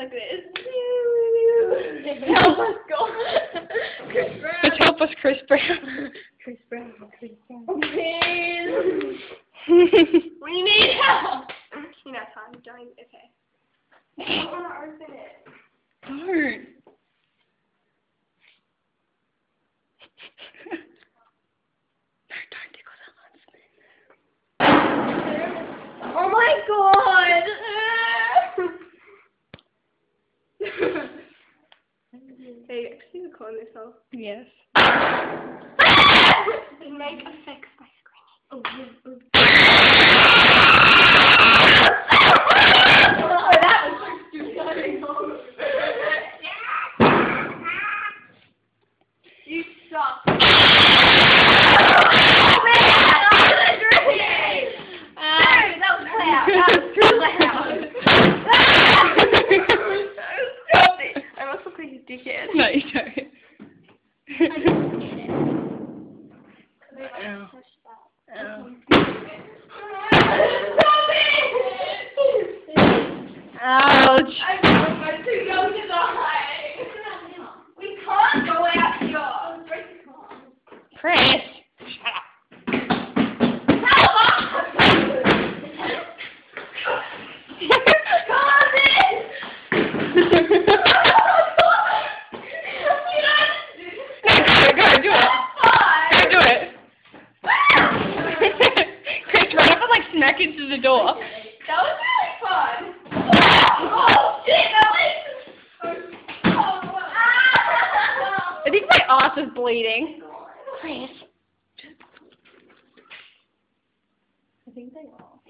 like this. Help us go. Chris Brown. Let's help us, Chris Brown. Chris Brown. Chris Brown. Please. We need help. You know, Tom, join. Okay. I want to open it. Don't. Actually recording this off. Yes. Make effects by screaming. Oh, yeah. oh, that was playout. That was true. That was so stupid. you suck. Oh, man! That was loud. That was too loud. Stop it. I must look like a dickhead. No, you don't. Ow. Ow. Ouch. I'm too young to die. We can't go out here. Chris. Help us! Go, go, do it. Go do it. Chris, run up and like smack into the door. That was really fun. Oh shit! That was. Oh, ah! I think my ass is bleeding. Chris. I think they are.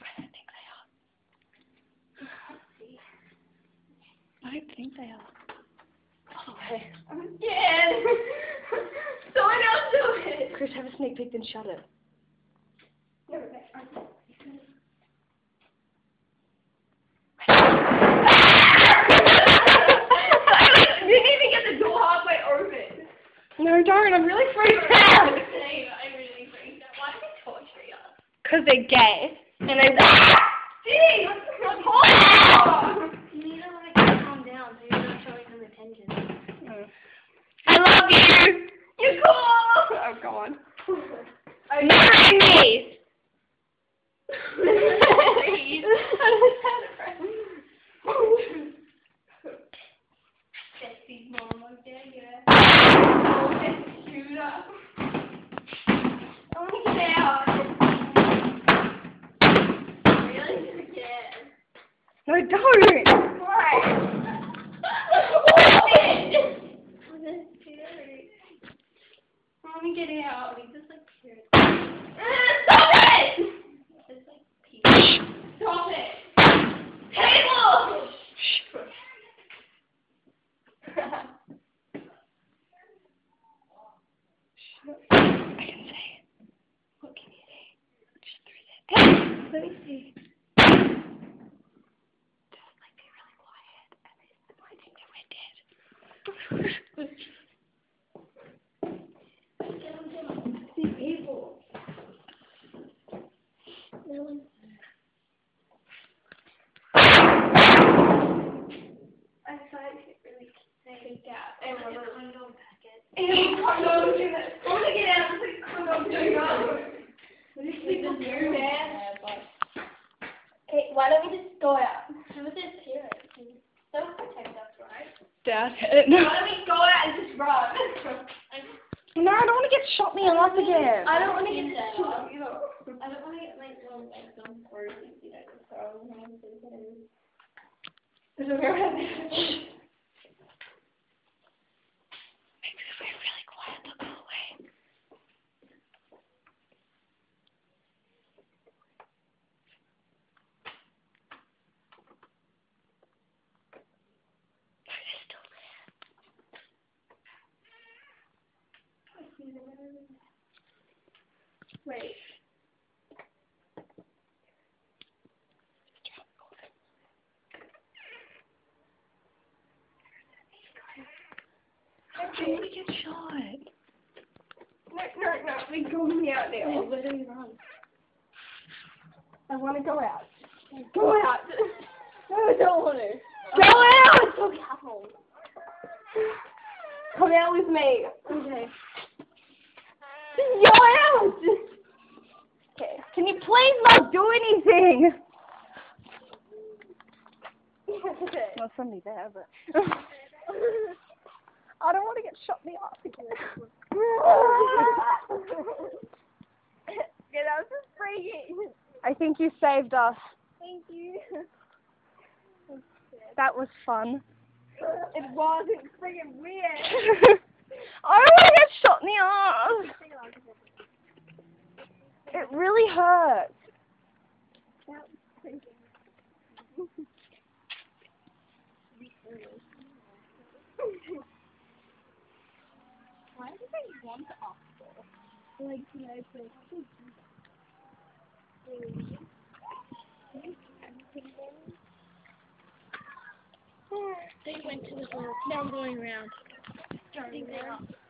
I don't think they are. I don't think they are. Oh, hey. I'm scared. Someone else do it. Chris, have a sneak peek, then shut it. No, okay, okay. You didn't even get the door halfway open. No, don't. I'm really freaked out. I'm really freaked out. Why did they torture you? Because they're gay. And they. Gee, what's the problem? You need to like calm down so you're not showing them attention. Mm. I love you. You're cool. Oh, God. I Marry me. Please. Sexy mama, yeah, yeah. Oh, it's No, don't. Why? What is it? I'm scary. I want get out. We just like scared. Stop it! It's like. Stop it! Table! I can say it. What can you say? Just through that. Let me see. Just like be really quiet and they might think that we're dead. These people. They're like, I started to get really freaked out. And like we're a condom packet. And condom doing that. I want to get out of the condom doing that. What is people do, man? Okay, why don't we just go out? How about parents? They'll protect us, right? Dad. No. Why don't we go out and just run? No, I don't want to get shot in the again. I don't want to get shot, you know. I don't want to get like little like some or you know just throw them in and There's a mirror there. Maybe if we're really quiet, they'll go away. No, they're still there. Wait. Don't want to get shot. No, no, no. We're going out now. Wait, where do we run? I want to go out. Go out. No, I don't want to. Go out! Okay, home. Come out with me. Okay. Go out! Okay. Can you please not do anything? okay. Well, somebody there, but I don't want to get shot in the arse again. yeah, that was just freaking. I think you saved us. Thank you. That was fun. It was. It's freaking weird. I don't want to get shot in the arse. It really hurts. Why do they want to off Like, you know, to They went to the door. Now I'm going around. Starting now. Wait, is this someone going around